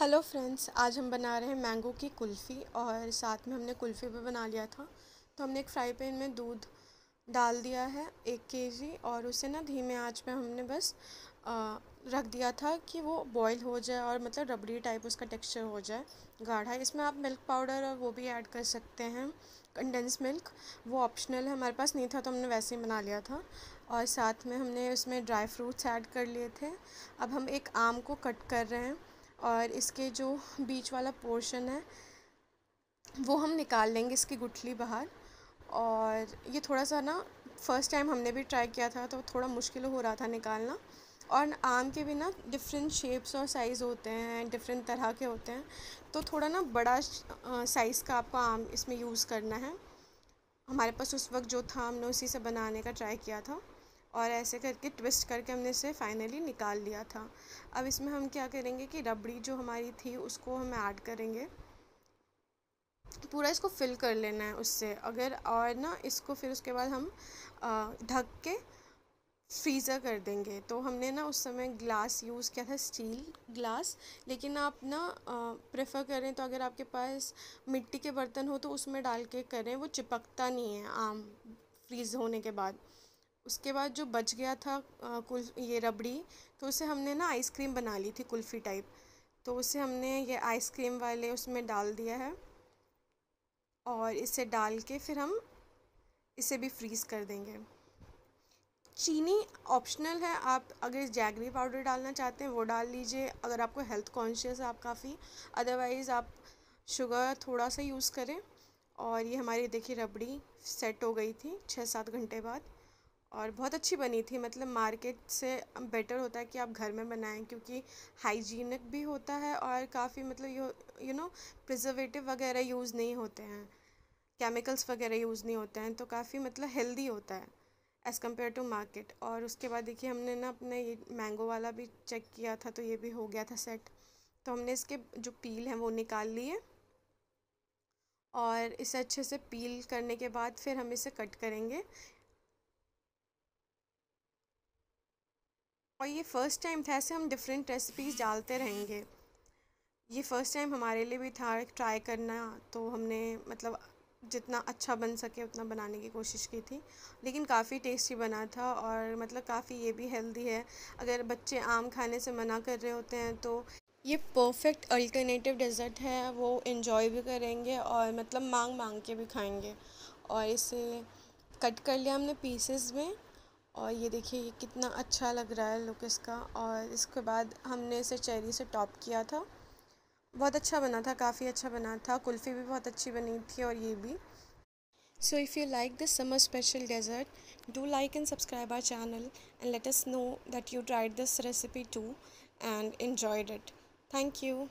Hello friends आज हम बना रहे हैं मैंगो की कुल्फ़ी और साथ में हमने कुल्फ़ी भी बना लिया था। तो हमने एक फ्राई पैन में दूध डाल दिया है एक केजी और उसे ना धीमे आँच पे हमने बस आ, रख दिया था कि वो बॉईल हो जाए और मतलब रबड़ी टाइप उसका टेक्सचर हो जाए गाढ़ा। इसमें आप मिल्क पाउडर और वो भी ऐड कर सकते हैं कंडेंस मिल्क वो ऑप्शनल है हमारे पास नहीं था तो हमने वैसे ही बना लिया था। और साथ में हमने उसमें ड्राई फ्रूट्स ऐड कर लिए थे। अब हम एक आम को कट कर रहे हैं। और इसके जो बीच वाला पोर्शन है, वो हम निकाल लेंगे इसकी गुठली बाहर। और ये थोड़ा सा ना फ़र्स्ट टाइम हमने भी ट्राई किया था तो थोड़ा मुश्किल हो रहा था निकालना। और आम के भी ना डिफरेंट शेप्स और साइज़ होते हैं डिफरेंट तरह के होते हैं। तो थोड़ा ना बड़ा साइज़ का आपको आम इसमें यूज़ करना है। हमारे पास उस वक्त जो था, हमने उसी से बनाने का ट्राई किया था। और ऐसे करके ट्विस्ट करके हमने इसे फाइनली निकाल लिया था। अब इसमें हम क्या करेंगे कि रबड़ी जो हमारी थी, उसको हम ऐड करेंगे। पूरा इसको फिल कर लेना है उससे। अगर और ना, इसको फिर उसके बाद हम ढक के फ्रीज़र कर देंगे। तो हमने ना उस समय ग्लास यूज़ किया था स्टील ग्लास लेकिन आप ना प्रेफर करें तो अगर आपके पास मिट्टी के बर्तन हो तो उसमें डाल के करें। वो चिपकता नहीं है, आम फ्रीज़ होने के बाद। उसके बाद जो बच गया था कुल ये रबड़ी तो उसे हमने ना आइसक्रीम बना ली थी कुल्फ़ी टाइप तो उसे हमने ये आइसक्रीम वाले उसमें डाल दिया है और इसे डाल के फिर हम इसे भी फ्रीज़ कर देंगे। चीनी ऑप्शनल है, आप अगर जैगरी पाउडर डालना चाहते हैं, वो डाल लीजिए। अगर आपको हेल्थ कॉन्शियस है आप काफ़ी अदरवाइज़ आप शुगर थोड़ा सा यूज़ करें। और ये हमारी देखिए रबड़ी सेट हो गई थी छः सात घंटे बाद। और बहुत अच्छी बनी थी। मतलब मार्केट से बेटर होता है कि आप घर में बनाएँ, क्योंकि हाइजीनिक भी होता है और काफ़ी मतलब यू यू नो प्रिजर्वेटिव वगैरह यूज़ नहीं होते हैं। केमिकल्स वगैरह यूज़ नहीं होते हैं तो काफ़ी मतलब हेल्दी होता है एज़ कंपेयर टू मार्केट और उसके बाद देखिए, हमने ना अपने ये मैंगो वाला भी चेक किया था तो ये भी हो गया था सेट तो हमने इसके जो पील हैं, वो निकाल लिए और इसे अच्छे से पील करने के बाद फिर हम इसे कट करेंगे। और ये फ़र्स्ट टाइम था, ऐसे हम डिफरेंट रेसिपीज़ डालते रहेंगे। ये फ़र्स्ट टाइम हमारे लिए भी था ट्राई करना तो हमने मतलब जितना अच्छा बन सके उतना बनाने की कोशिश की थी। लेकिन काफ़ी टेस्टी बना था और मतलब काफ़ी ये भी हेल्दी है। अगर बच्चे आम खाने से मना कर रहे होते हैं तो ये परफेक्ट अल्टरनेटिव डेज़र्ट है, वो इन्जॉय भी करेंगे और मतलब मांग मांग के भी खाएँगे। और इसे कट कर लिया हमने पीसेस में। और ये देखिए, ये कितना अच्छा लग रहा है लुक इसका। और इसके बाद हमने इसे चेरी से टॉप किया था। बहुत अच्छा बना था, काफ़ी अच्छा बना था। कुल्फ़ी भी बहुत अच्छी बनी थी और ये भी। So if you like this summer special dessert do like and subscribe our channel and let us know that you tried this recipe too and enjoyed it thank you